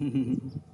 Mm-hmm.